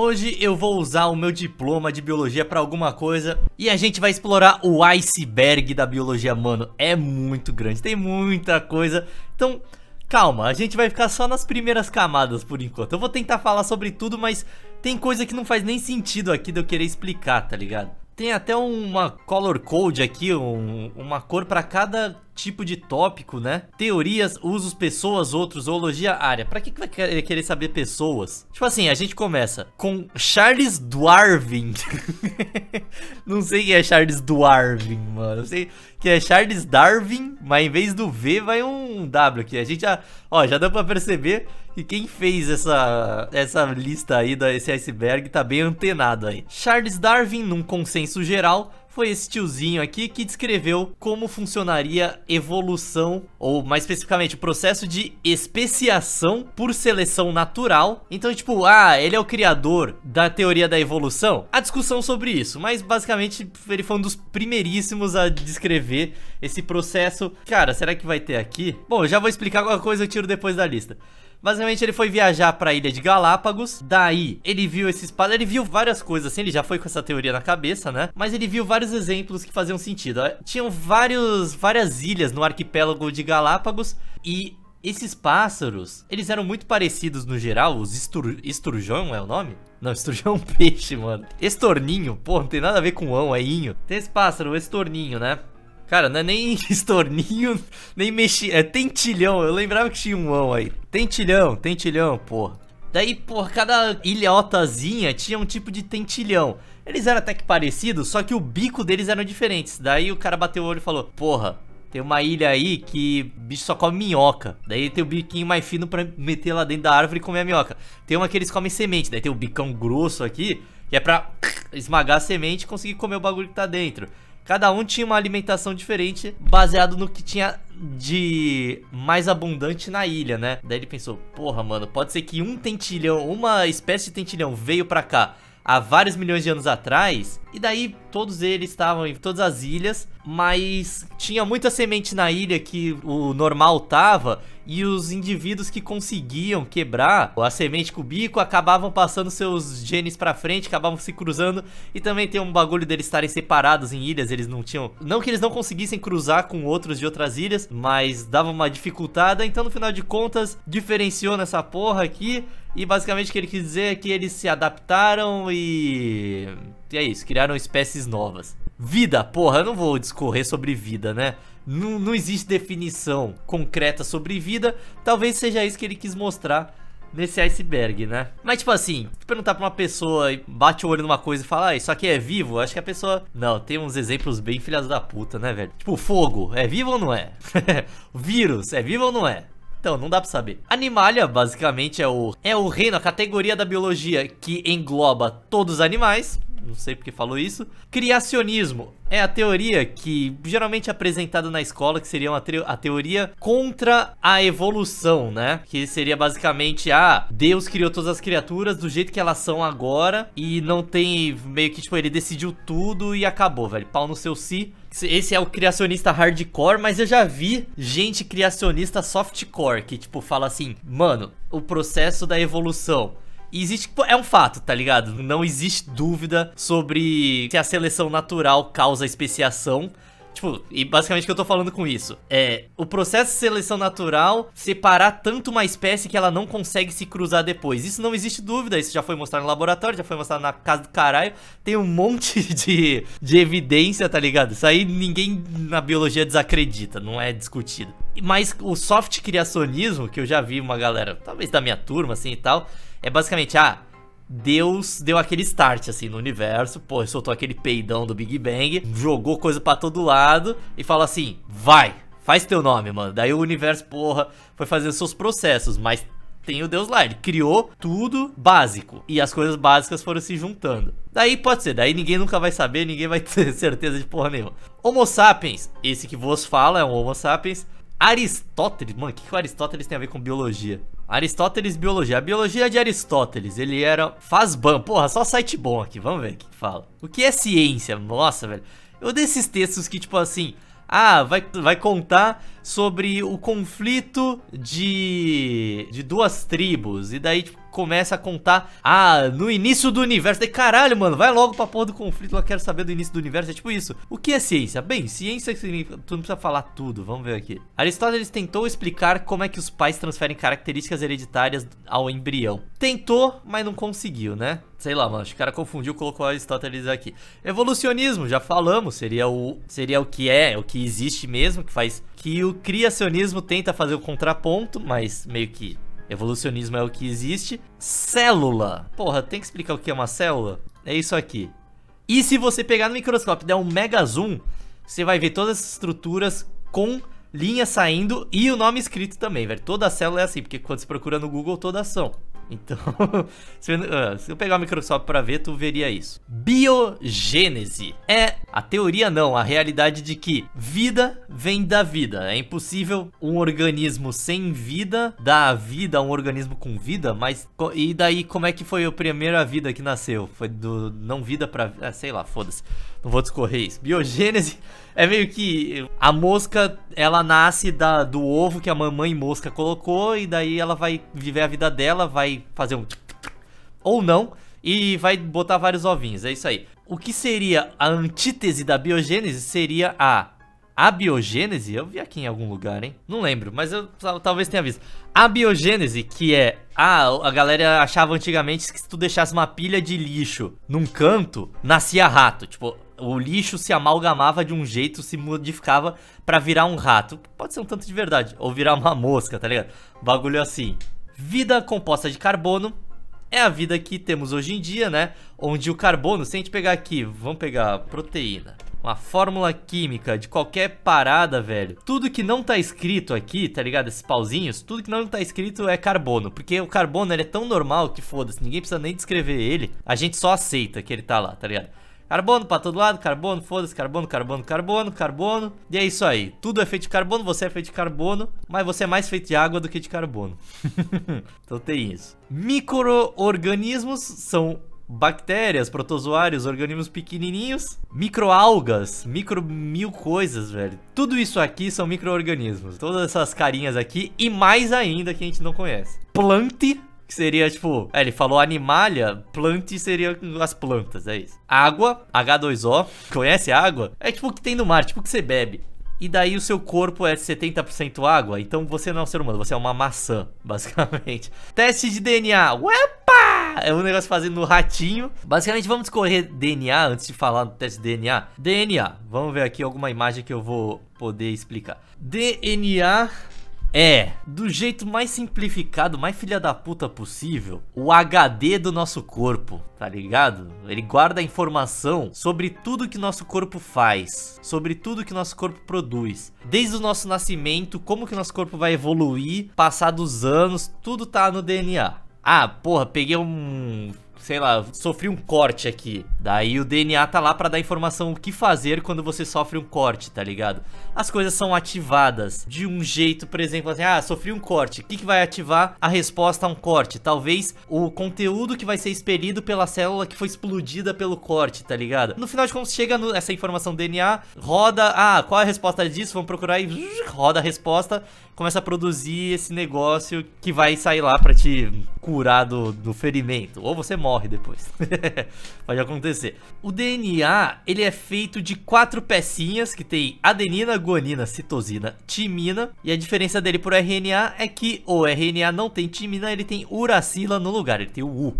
Hoje eu vou usar o meu diploma de biologia pra alguma coisa e a gente vai explorar o iceberg da biologia, mano. É muito grande, tem muita coisa. Então, calma, a gente vai ficar só nas primeiras camadas por enquanto. Eu vou tentar falar sobre tudo, mas tem coisa que não faz nem sentido aqui de eu querer explicar, tá ligado? Tem até uma color code aqui, um, uma cor para cada tipo de tópico, né? Teorias, usos, pessoas, outros, zoologia, área. Pra que, que vai querer saber pessoas? Tipo assim, a gente começa com Charles Darwin. Não sei quem é Charles Darwin, mano. Eu sei que é Charles Darwin, mas em vez do V vai um W aqui. A gente já, ó, já dá pra perceber que quem fez essa, essa lista aí desse iceberg tá bem antenado aí. Charles Darwin, num consenso geral, foi esse tiozinho aqui que descreveu como funcionaria evolução, ou mais especificamente o processo de especiação por seleção natural. Então, tipo, ah, ele é o criador da teoria da evolução? Há discussão sobre isso, mas basicamente ele foi um dos primeiríssimos a descrever esse processo. Cara, será que vai ter aqui? Bom, já vou explicar qualquer coisa, eu tiro depois da lista. Basicamente ele foi viajar para a ilha de Galápagos, daí ele viu esses espaço, ele viu várias coisas assim, ele já foi com essa teoria na cabeça, né? Mas ele viu vários exemplos que faziam sentido. Tinham vários, várias ilhas no arquipélago de Galápagos e esses pássaros, eles eram muito parecidos no geral, os estur, esturjão é o nome? Não, esturjão é um peixe, mano. Estorninho, pô, não tem nada a ver com ão, é inho. Tem esse pássaro, o estorninho, né? Cara, não é nem estorninho, nem mexi... É tentilhão. Eu lembrava que tinha um ão aí. Tentilhão, tentilhão, porra. Daí, por cada ilhotazinha tinha um tipo de tentilhão. Eles eram até que parecidos, só que o bico deles eram diferentes. Daí o cara bateu o olho e falou: Porra, tem uma ilha aí que bicho só come minhoca. Daí tem o biquinho mais fino pra meter lá dentro da árvore e comer a minhoca. Tem uma que eles comem semente. Daí tem o bicão grosso aqui, que é pra esmagar a semente e conseguir comer o bagulho que tá dentro. Cada um tinha uma alimentação diferente, baseado no que tinha de mais abundante na ilha, né? Daí ele pensou, porra, mano, pode ser que um tentilhão, uma espécie de tentilhão veio pra cá há vários milhões de anos atrás, e daí todos eles estavam em todas as ilhas, mas tinha muita semente na ilha que o normal tava, e os indivíduos que conseguiam quebrar a semente com o bico acabavam passando seus genes pra frente, acabavam se cruzando, e também tem um bagulho deles estarem separados em ilhas, eles não tinham... Não que eles não conseguissem cruzar com outros de outras ilhas, mas dava uma dificultada, então no final de contas diferenciou nessa porra aqui, e basicamente o que ele quis dizer é que eles se adaptaram e... E é isso, criaram espécies novas. Vida, porra, eu não vou discorrer sobre vida, né? Não, não existe definição concreta sobre vida. Talvez seja isso que ele quis mostrar nesse iceberg, né? Mas tipo assim, se perguntar pra uma pessoa e bate o olho numa coisa e fala, ah, isso aqui é vivo, acho que a pessoa. Não, tem uns exemplos bem filhas da puta, né, velho? Tipo, fogo, é vivo ou não é? Vírus, é vivo ou não é? Então, não dá pra saber. Animalia, basicamente, é o, é o reino, a categoria da biologia que engloba todos os animais. Não sei porque falou isso. Criacionismo é a teoria que geralmente é apresentada na escola, que seria uma a teoria contra a evolução, né? Que seria basicamente, ah, Deus criou todas as criaturas do jeito que elas são agora e não tem meio que, tipo, ele decidiu tudo e acabou, velho. Pau no seu si. Esse é o criacionista hardcore, mas eu já vi gente criacionista softcore que, tipo, fala assim, mano, o processo da evolução e existe, é um fato, tá ligado? Não existe dúvida sobre se a seleção natural causa especiação. Tipo, e basicamente o que eu tô falando com isso é o processo de seleção natural separar tanto uma espécie que ela não consegue se cruzar depois. Isso não existe dúvida, isso já foi mostrado no laboratório, já foi mostrado na casa do caralho. Tem um monte de, de evidência, tá ligado? Isso aí ninguém na biologia desacredita, não é discutido. Mas o soft criacionismo, que eu já vi uma galera, talvez da minha turma assim e tal, é basicamente, ah, Deus deu aquele start assim no universo, pô, soltou aquele peidão do Big Bang, jogou coisa para todo lado e falou assim: "Vai, faz teu nome, mano". Daí o universo, porra, foi fazendo seus processos, mas tem o Deus lá, ele criou tudo básico e as coisas básicas foram se juntando. Daí pode ser, daí ninguém nunca vai saber, ninguém vai ter certeza de porra nenhuma. Homo sapiens, esse que vos fala é um Homo sapiens. Aristóteles, mano, o que, que o Aristóteles tem a ver com biologia? Aristóteles Biologia. A biologia de Aristóteles, ele era Fazban. Porra, só site bom aqui, vamos ver o que fala. O que é ciência? Nossa, velho. Eu desses textos que, tipo assim, ah, vai, vai contar sobre o conflito de, de duas tribos. E daí, tipo, começa a contar, ah, no início do universo. Daí, caralho, mano, vai logo pra porra do conflito, eu quero saber do início do universo. É tipo isso. O que é ciência? Bem, ciência significa. Tu não precisa falar tudo, vamos ver aqui. Aristóteles tentou explicar como é que os pais transferem características hereditárias ao embrião. Tentou, mas não conseguiu, né? Sei lá, mano, acho que o cara confundiu, colocou Aristóteles aqui. Evolucionismo, já falamos, seria o seria o que é, o que existe mesmo, que faz que o criacionismo tenta fazer o contraponto, mas meio que evolucionismo é o que existe. Célula. Porra, tem que explicar o que é uma célula? É isso aqui. E se você pegar no microscópio e der um mega zoom, você vai ver todas as estruturas com linha saindo e o nome escrito também, velho. Toda célula é assim, porque quando você procura no Google, toda ação. Então, se, eu, uh, se eu pegar o Microsoft para ver, tu veria isso. Biogênese é a teoria não, a realidade de que vida vem da vida. É impossível um organismo sem vida dar vida a um organismo com vida, mas e daí como é que foi a primeira vida que nasceu? Foi do não vida para, ah, sei lá, foda-se. Não vou discorrer isso. Biogênese é meio que a mosca, ela nasce da, do ovo que a mamãe mosca colocou e daí ela vai viver a vida dela, vai fazer um ou não e vai botar vários ovinhos. É isso aí. O que seria a antítese da biogênese seria a abiogênese. Eu vi aqui em algum lugar, hein? Não lembro, mas eu talvez tenha visto. A biogênese, que é ah, a galera achava antigamente que se tu deixasse uma pilha de lixo num canto, nascia rato. Tipo, o lixo se amalgamava de um jeito, se modificava para virar um rato. Pode ser um tanto de verdade, ou virar uma mosca, tá ligado? Bagulho assim. Vida composta de carbono é a vida que temos hoje em dia, né? Onde o carbono, se a gente pegar aqui, vamos pegar proteína, uma fórmula química de qualquer parada, velho. Tudo que não tá escrito aqui, tá ligado? Esses pauzinhos, tudo que não tá escrito é carbono. Porque o carbono ele é tão normal que foda-se, ninguém precisa nem descrever ele. A gente só aceita que ele tá lá, tá ligado? Carbono pra todo lado, carbono, foda-se, carbono, carbono, carbono, carbono. E é isso aí. Tudo é feito de carbono, você é feito de carbono, mas você é mais feito de água do que de carbono. então tem isso. Micro-organismos são bactérias, protozoários, organismos pequenininhos, microalgas, micro mil coisas, velho. Tudo isso aqui são micro-organismos. Todas essas carinhas aqui e mais ainda que a gente não conhece. Plante que seria tipo, é, ele falou animalha, plante seria as plantas, é isso. Água, H2O, conhece água? É tipo o que tem no mar, tipo o que você bebe. E daí o seu corpo é 70% água, então você não é um ser humano, você é uma maçã, basicamente. Teste de DNA, uepa! É um negócio fazendo no ratinho. Basicamente, vamos escorrer DNA antes de falar do teste de DNA. DNA, vamos ver aqui alguma imagem que eu vou poder explicar. DNA é, do jeito mais simplificado, mais filha da puta possível, o HD do nosso corpo, tá ligado? Ele guarda informação sobre tudo que nosso corpo faz, sobre tudo que nosso corpo produz. Desde o nosso nascimento, como que nosso corpo vai evoluir, passar dos anos, tudo tá no DNA. Ah, porra, peguei um sei lá, sofri um corte aqui. Daí o DNA tá lá para dar informação o que fazer quando você sofre um corte, tá ligado? As coisas são ativadas de um jeito, por exemplo, assim, ah, sofri um corte. O que, que vai ativar a resposta a um corte? Talvez o conteúdo que vai ser expelido pela célula que foi explodida pelo corte, tá ligado? No final de contas, chega no, essa informação DNA, roda, ah, qual é a resposta disso? Vamos procurar e roda a resposta, começa a produzir esse negócio que vai sair lá para te curar do, do ferimento. Ou você morre depois. Pode acontecer. O DNA, ele é feito de quatro pecinhas que tem adenina, guanina, citosina, timina. E a diferença dele por RNA é que o RNA não tem timina, ele tem uracila no lugar, ele tem o U.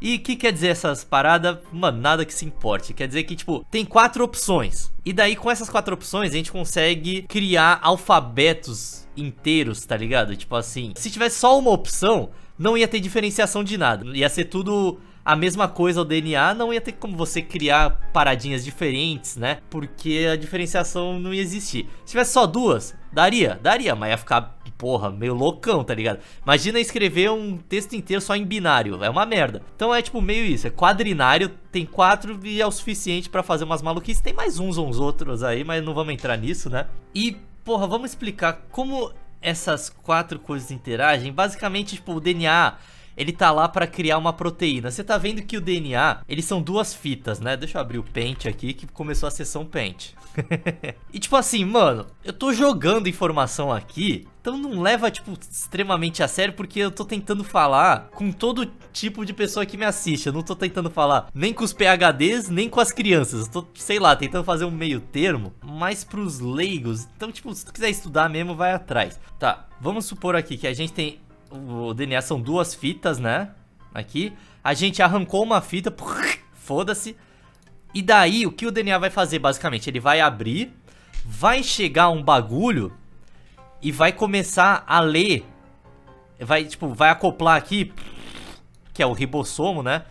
E o que quer dizer essas paradas? Mano, nada que se importe. Quer dizer que, tipo, tem quatro opções. E daí, com essas quatro opções, a gente consegue criar alfabetos inteiros, tá ligado? Tipo assim, se tivesse só uma opção, não ia ter diferenciação de nada. Ia ser tudo a mesma coisa o DNA, não ia ter como você criar paradinhas diferentes, né? Porque a diferenciação não ia existir. Se tivesse só duas, daria, daria, mas ia ficar, porra, meio loucão, tá ligado? Imagina escrever um texto inteiro só em binário, é uma merda. Então é tipo meio isso, é quadrinário, tem quatro e é o suficiente para fazer umas maluquices. Tem mais uns uns outros aí, mas não vamos entrar nisso, né? E, porra, vamos explicar como essas quatro coisas interagem, basicamente, tipo, o DNA ele tá lá pra criar uma proteína. Você tá vendo que o DNA, eles são duas fitas, né? Deixa eu abrir o Paint aqui, que começou a sessão Paint. e tipo assim, mano, eu tô jogando informação aqui, então não leva, tipo, extremamente a sério, porque eu tô tentando falar com todo tipo de pessoa que me assiste. Eu não tô tentando falar nem com os PHDs, nem com as crianças. Eu tô, sei lá, tentando fazer um meio termo, mais pros leigos. Então, tipo, se tu quiser estudar mesmo, vai atrás. Tá, vamos supor aqui que a gente tem... O DNA são duas fitas, né? Aqui. A gente arrancou uma fita, foda-se. E daí, o que o DNA vai fazer, basicamente? Ele vai abrir, vai chegar um bagulho e vai começar a ler. Vai, tipo, vai acoplar aqui, que é o ribossomo, né?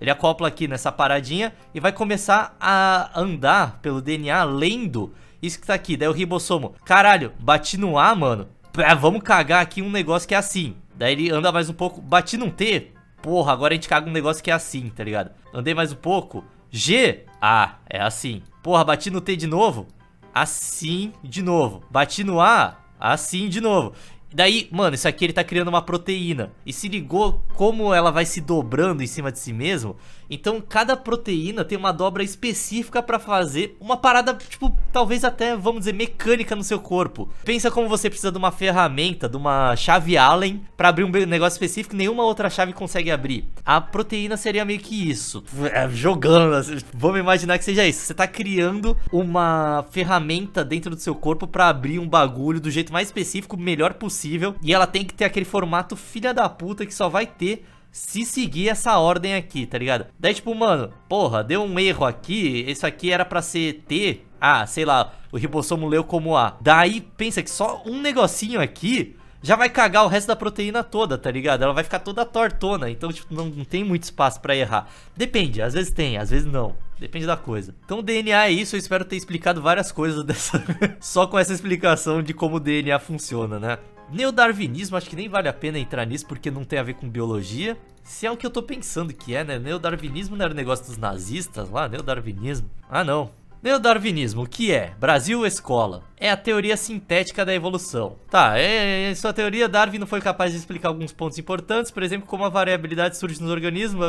Ele acopla aqui nessa paradinha e vai começar a andar pelo DNA lendo isso que tá aqui. Daí o ribossomo, caralho, bati no A, mano. Ah, vamos cagar aqui um negócio que é assim. Daí ele anda mais um pouco, bati num T. Porra, agora a gente caga um negócio que é assim, tá ligado? Andei mais um pouco, G. Ah, é assim. Porra, bati no T de novo. Assim de novo. Bati no A. Assim de novo. Daí, mano, isso aqui ele tá criando uma proteína. E se ligou como ela vai se dobrando em cima de si mesmo? Então, cada proteína tem uma dobra específica para fazer uma parada, tipo, talvez até, vamos dizer, mecânica no seu corpo. Pensa como você precisa de uma ferramenta, de uma chave Allen para abrir um negócio específico e nenhuma outra chave consegue abrir. A proteína seria meio que isso. É, jogando, assim, vamos imaginar que seja isso. Você tá criando uma ferramenta dentro do seu corpo para abrir um bagulho do jeito mais específico, melhor possível. E ela tem que ter aquele formato filha da puta que só vai ter se seguir essa ordem aqui, tá ligado? Daí, tipo, mano, porra, deu um erro aqui, isso aqui era pra ser T, ah, sei lá, o ribossomo leu como A. Daí, pensa que só um negocinho aqui já vai cagar o resto da proteína toda, tá ligado? Ela vai ficar toda tortona, então, tipo, não, não tem muito espaço pra errar. Depende, às vezes tem, às vezes não. Depende da coisa. Então, DNA é isso, eu espero ter explicado várias coisas dessa... só com essa explicação de como o DNA funciona, né? Neodarwinismo, acho que nem vale a pena entrar nisso porque não tem a ver com biologia. Se é o que eu tô pensando que é, né? Neodarwinismo não era o negócio dos nazistas lá? Neodarwinismo? Ah, não. Neodarwinismo, o que é? Brasil escola. É a teoria sintética da evolução. Tá, é, em sua teoria, Darwin não foi capaz de explicar alguns pontos importantes, por exemplo, como a variabilidade surge nos organismos.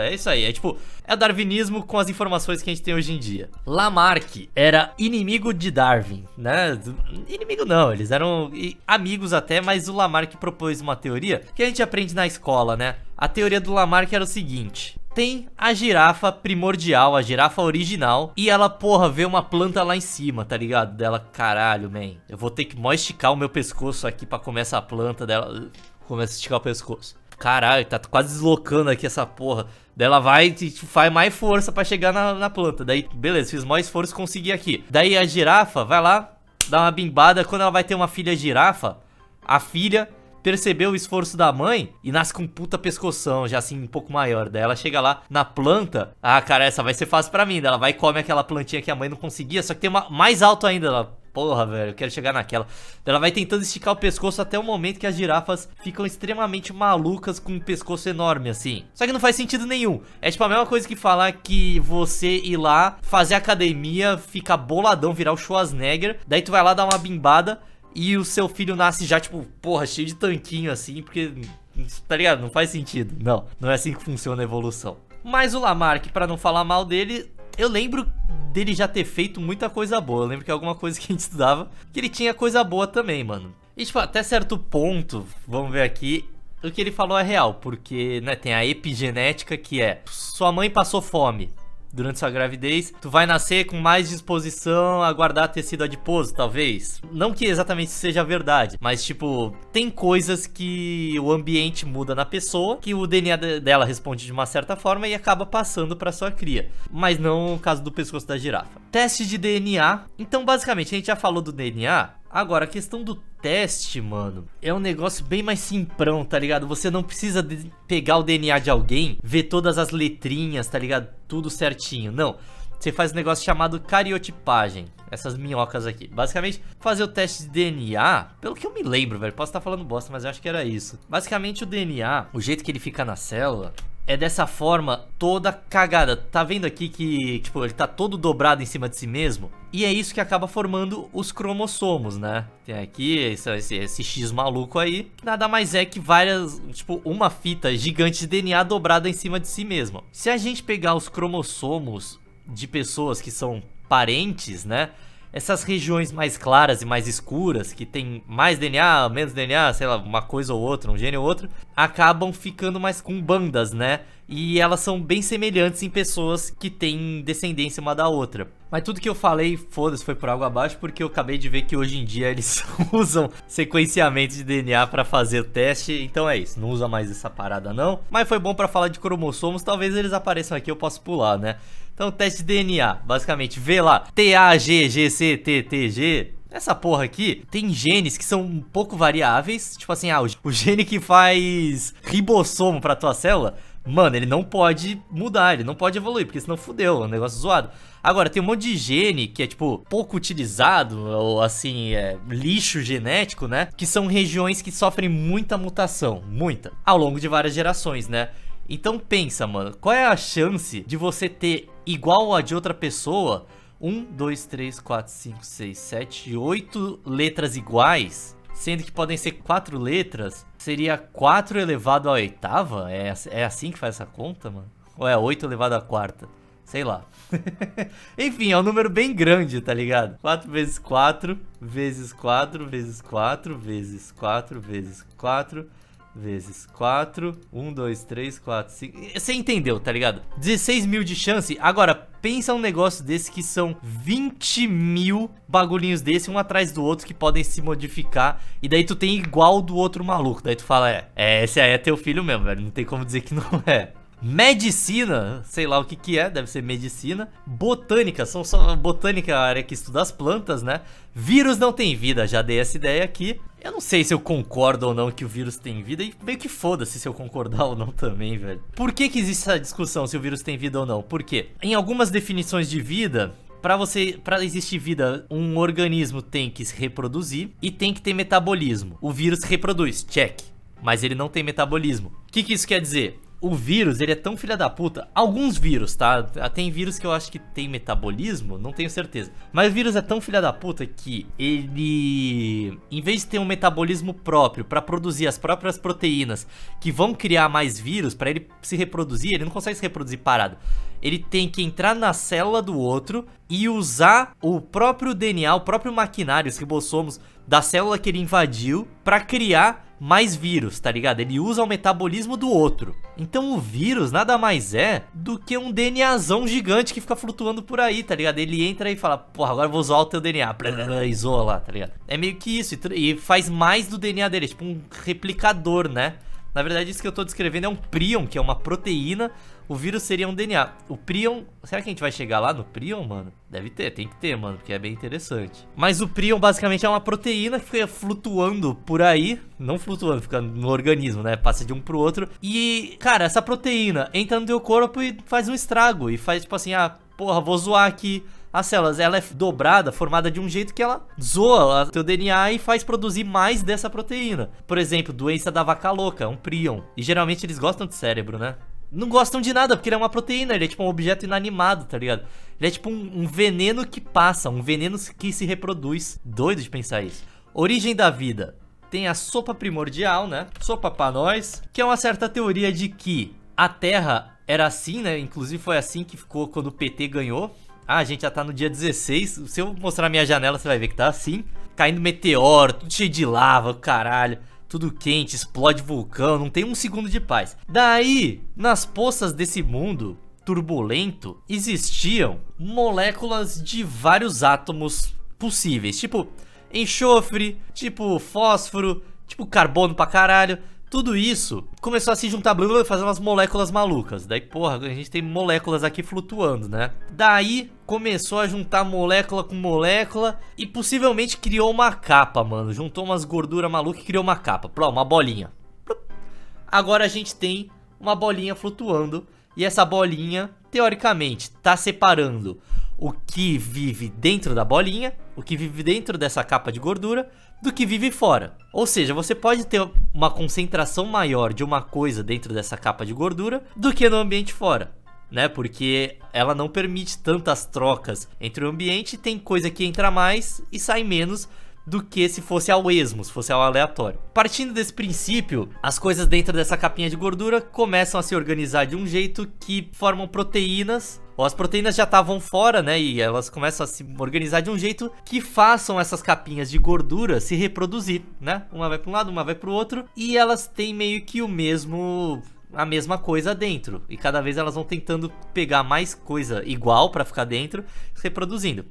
É isso aí, é tipo, é o darwinismo com as informações que a gente tem hoje em dia. Lamarck era inimigo de Darwin, né? Inimigo não, eles eram amigos até, mas o Lamarck propôs uma teoria que a gente aprende na escola, né? A teoria do Lamarck era o seguinte: tem a girafa primordial, a girafa original, e ela, porra, vê uma planta lá em cima, tá ligado? Dela, caralho, man, eu vou ter que mó esticar o meu pescoço aqui pra comer essa planta dela. Começa a esticar o pescoço. Caralho, tá quase deslocando aqui essa porra. Daí ela vai e faz mais força pra chegar na, na planta. Daí, beleza, fiz mais esforço consegui aqui. Daí a girafa vai lá, dá uma bimbada. Quando ela vai ter uma filha girafa, a filha percebeu o esforço da mãe e nasce com puta pescoção, já assim, um pouco maior. Daí ela chega lá na planta. Ah, cara, essa vai ser fácil pra mim. Daí ela vai e come aquela plantinha que a mãe não conseguia, só que tem uma mais alto ainda. Ela, porra, velho, eu quero chegar naquela. Ela vai tentando esticar o pescoço até o momento que as girafas ficam extremamente malucas com um pescoço enorme, assim. Só que não faz sentido nenhum. É tipo a mesma coisa que falar que você ir lá, fazer academia, ficar boladão, virar o Schwarzenegger. Daí tu vai lá dar uma bimbada e o seu filho nasce já, tipo, porra, cheio de tanquinho assim, porque, tá ligado? Não faz sentido. Não, não é assim que funciona a evolução. Mas o Lamarck, para não falar mal dele, eu lembro dele já ter feito muita coisa boa. Eu lembro que alguma coisa que a gente estudava, que ele tinha coisa boa também, mano. E, tipo, até certo ponto, vamos ver aqui, o que ele falou é real, porque, né, tem a epigenética que é, sua mãe passou fome, durante sua gravidez, tu vai nascer com mais disposição a guardar tecido adiposo, talvez. Não que exatamente seja verdade, mas tipo, tem coisas que o ambiente muda na pessoa, que o DNA dela responde de uma certa forma e acaba passando para sua cria. Mas não o caso do pescoço da girafa. Teste de DNA. Então, basicamente, a gente já falou do DNA. Agora, a questão do teste, mano, é um negócio bem mais simprão, tá ligado? Você não precisa pegar o DNA de alguém, ver todas as letrinhas, tá ligado? Tudo certinho. Não. Você faz um negócio chamado cariotipagem. Essas minhocas aqui. Basicamente, fazer o teste de DNA, pelo que eu me lembro, velho. Posso estar falando bosta, mas eu acho que era isso. Basicamente, o DNA, o jeito que ele fica na célula, é dessa forma toda cagada. Tá vendo aqui que, tipo, ele tá todo dobrado em cima de si mesmo? E é isso que acaba formando os cromossomos, né? Tem aqui esse, esse, esse X maluco aí, que nada mais é que várias, tipo, uma fita gigante de DNA dobrada em cima de si mesmo. Se a gente pegar os cromossomos de pessoas que são parentes, né? Essas regiões mais claras e mais escuras, que tem mais DNA, menos DNA, sei lá, uma coisa ou outra, um gene ou outro, acabam ficando mais com bandas, né? E elas são bem semelhantes em pessoas que têm descendência uma da outra. Mas tudo que eu falei, foda-se, foi por água abaixo, porque eu acabei de ver que hoje em dia eles usam sequenciamento de DNA para fazer o teste. Então é isso, não usa mais essa parada não. Mas foi bom para falar de cromossomos, talvez eles apareçam aqui, eu posso pular, né? Então, teste de DNA, basicamente, vê lá, T-A-G-G-C-T-T-G, essa porra aqui tem genes que são um pouco variáveis. Tipo assim, ah, o gene que faz ribossomo pra tua célula, mano, ele não pode mudar, ele não pode evoluir, porque senão fudeu, é um negócio zoado. Agora, tem um monte de gene que é, tipo, pouco utilizado, ou assim, é lixo genético, né? Que são regiões que sofrem muita mutação, muita, ao longo de várias gerações, né? Então pensa, mano, qual é a chance de você ter igual a de outra pessoa 1, 2, 3, 4, 5, 6, 7, 8 letras iguais, sendo que podem ser 4 letras, seria 4 elevado à oitava? É, é assim que faz essa conta, mano? Ou é 8 elevado à quarta? Sei lá. Enfim, é um número bem grande, tá ligado? 4 vezes 4, vezes 4, vezes 4, vezes 4, vezes 4, vezes 4. 1, 2, 3, 4, 5. Você entendeu, tá ligado? 16 mil de chance. Agora, pensa um negócio desse que são 20 mil bagulhinhos desse, um atrás do outro, que podem se modificar. E daí tu tem igual do outro maluco. Daí tu fala, é, é esse aí é teu filho mesmo, velho. Não tem como dizer que não é. Medicina, sei lá o que que é, deve ser medicina. Botânica, são só botânica, a área que estuda as plantas, né? Vírus não tem vida, já dei essa ideia aqui. Eu não sei se eu concordo ou não que o vírus tem vida e meio que foda-se se eu concordar ou não também, velho. Por que que existe essa discussão se o vírus tem vida ou não? Porque em algumas definições de vida, para você, para existir vida, um organismo tem que se reproduzir e tem que ter metabolismo. O vírus reproduz, check. Mas ele não tem metabolismo. O que, que isso quer dizer? O vírus, ele é tão filha da puta. Alguns vírus, tá? Tem vírus que eu acho que tem metabolismo, não tenho certeza. Mas o vírus é tão filha da puta que ele, em vez de ter um metabolismo próprio para produzir as próprias proteínas que vão criar mais vírus para ele se reproduzir, ele não consegue se reproduzir parado. Ele tem que entrar na célula do outro e usar o próprio DNA, o próprio maquinário, os ribossomos da célula que ele invadiu para criar mais vírus, tá ligado? Ele usa o metabolismo do outro. Então o vírus nada mais é do que um DNAzão gigante que fica flutuando por aí, tá ligado? Ele entra e fala, porra, agora vou usar o teu DNA. Zoa lá, tá ligado? É meio que isso. E faz mais do DNA dele, é tipo um replicador, né? Na verdade, isso que eu tô descrevendo é um prion, que é uma proteína. O vírus seria um DNA. O prion... Será que a gente vai chegar lá no prion, mano? Deve ter, tem que ter, mano, porque é bem interessante. Mas o prion basicamente é uma proteína que fica flutuando por aí. Não flutuando, fica no organismo, né? Passa de um pro outro. E, cara, essa proteína entra no teu corpo e faz um estrago. E faz, tipo assim, ah, porra, vou zoar aqui as células, ela é dobrada, formada de um jeito que ela zoa o teu DNA e faz produzir mais dessa proteína. Por exemplo, doença da vaca louca, um prion. E geralmente eles gostam de cérebro, né? Não gostam de nada, porque ele é uma proteína, ele é tipo um objeto inanimado, tá ligado? Ele é tipo um, um veneno que passa, um veneno que se reproduz. Doido de pensar isso. Origem da vida. Tem a sopa primordial, né? Sopa pra nós, que é uma certa teoria de que a Terra era assim, né? Inclusive foi assim que ficou quando o PT ganhou. Ah, a gente já tá no dia 16. Se eu mostrar minha janela, você vai ver que tá assim. Caindo meteoro, tudo cheio de lava, caralho. Tudo quente, explode vulcão, não tem um segundo de paz. Daí, nas poças desse mundo turbulento, existiam moléculas de vários átomos possíveis. Tipo, enxofre, tipo fósforo, tipo carbono pra caralho. Tudo isso começou a se juntar e fazer umas moléculas malucas. Daí, porra, a gente tem moléculas aqui flutuando, né? Daí começou a juntar molécula com molécula e possivelmente criou uma capa, mano. Juntou umas gorduras malucas e criou uma capa. Pronto, uma bolinha. Agora a gente tem uma bolinha flutuando e essa bolinha, teoricamente, tá separando o que vive dentro da bolinha, o que vive dentro dessa capa de gordura, do que vive fora. Ou seja, você pode ter uma concentração maior de uma coisa dentro dessa capa de gordura do que no ambiente fora. Né, porque ela não permite tantas trocas entre o ambiente, tem coisa que entra mais e sai menos do que se fosse ao esmo, se fosse ao aleatório. Partindo desse princípio, as coisas dentro dessa capinha de gordura começam a se organizar de um jeito que formam proteínas as proteínas já estavam fora, né? E elas começam a se organizar de um jeito que façam essas capinhas de gordura se reproduzir, né? Uma vai para um lado, uma vai para o outro. E elas têm meio que o mesmo a mesma coisa dentro. E cada vez elas vão tentando pegar mais coisa igual para ficar dentro, reproduzindo.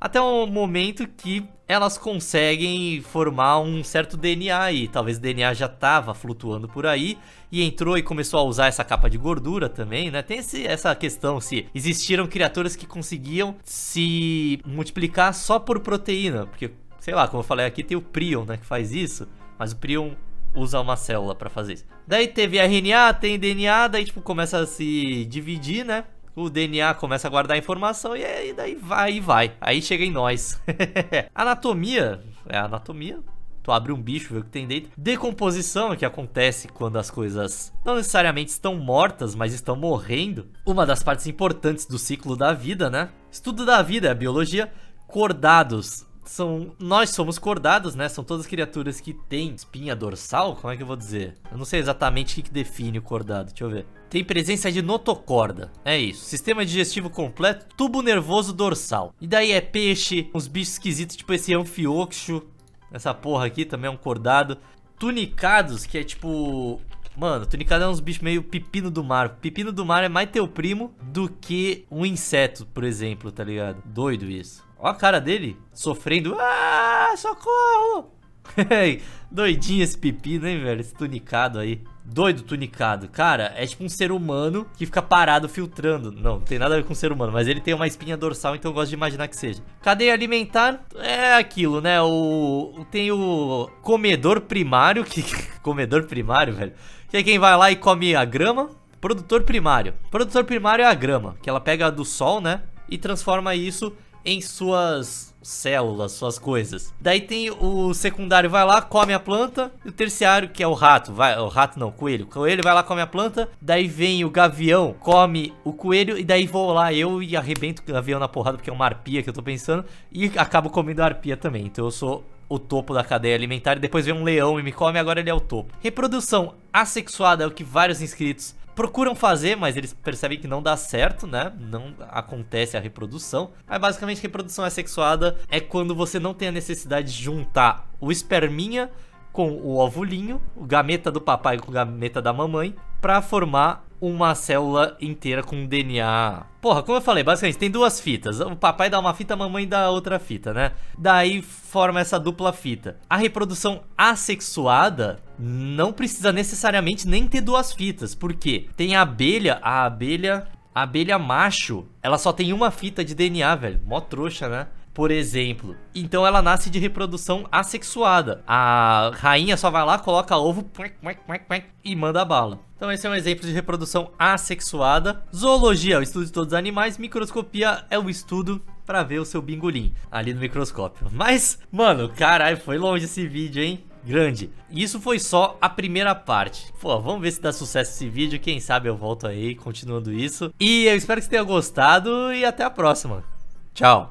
Até o momento que elas conseguem formar um certo DNA aí. Talvez o DNA já estava flutuando por aí e entrou e começou a usar essa capa de gordura também, né? Tem esse, essa questão se existiram criaturas que conseguiam se multiplicar só por proteína, porque sei lá, como eu falei aqui tem o prion, né, que faz isso, mas o prion usa uma célula para fazer isso. Daí teve RNA, tem DNA, daí tipo começa a se dividir, né? o DNA começa a guardar informação e aí daí vai e vai. Aí chega em nós. anatomia, é anatomia. Tu abre um bicho, vê o que tem dentro. Decomposição, que acontece quando as coisas não necessariamente estão mortas, mas estão morrendo. Uma das partes importantes do ciclo da vida, né? Estudo da vida é a biologia. Cordados são nós somos cordados, né? São todas criaturas que têm espinha dorsal, como é que eu vou dizer? Eu não sei exatamente o que, que define o cordado, deixa eu ver. Tem presença de notocorda, é isso. Sistema digestivo completo, tubo nervoso dorsal. E daí é peixe, uns bichos esquisitos, tipo esse anfioxo. Essa porra aqui também é um cordado. Tunicados, que é tipo Mano, tunicado é uns bichos meio pepino do mar. Pepino do mar é mais teu primo do que um inseto, por exemplo, tá ligado? Doido isso. Ó a cara dele, sofrendo. Ah, socorro! Doidinho esse pepino, hein, velho? Esse tunicado aí. Doido tunicado. Cara, é tipo um ser humano que fica parado filtrando. Não, não tem nada a ver com ser humano, mas ele tem uma espinha dorsal, então eu gosto de imaginar que seja. Cadeia alimentar é aquilo, né? O tem o comedor primário, que comedor primário, velho. Que é quem vai lá e come a grama. Produtor primário. Produtor primário é a grama, que ela pega do sol, né? E transforma isso em suas células, suas coisas. Daí tem o secundário vai lá, come a planta, e o terciário, que é o rato, vai, o rato não, o coelho. O coelho vai lá, come a planta, daí vem o gavião, come o coelho, e daí vou lá eu e arrebento o gavião na porrada, porque é uma arpia que eu tô pensando, e acabo comendo a arpia também. Então eu sou o topo da cadeia alimentar e depois vem um leão e me come, agora ele é o topo. Reprodução assexuada é o que vários inscritos procuram fazer, mas eles percebem que não dá certo, né? Não acontece a reprodução. Mas basicamente reprodução assexuada é quando você não tem a necessidade de juntar o esperminha com o ovulinho, o gameta do papai com o gameta da mamãe, para formar uma célula inteira com DNA. Porra, como eu falei, basicamente tem duas fitas. O papai dá uma fita, a mamãe dá outra fita, né? Daí forma essa dupla fita. A reprodução assexuada não precisa necessariamente nem ter duas fitas, porque tem a abelha, a abelha, a abelha macho, ela só tem uma fita de DNA, velho. Mó trouxa, né? por exemplo. Então ela nasce de reprodução assexuada. A rainha só vai lá, coloca ovo e manda bala. Então esse é um exemplo de reprodução assexuada. Zoologia é o estudo de todos os animais. Microscopia é o estudo para ver o seu bingolim ali no microscópio. Mas, mano, caralho, foi longe esse vídeo, hein? Grande. Isso foi só a primeira parte. Pô, vamos ver se dá sucesso esse vídeo. Quem sabe eu volto aí continuando isso. E eu espero que você tenha gostado e até a próxima. Tchau.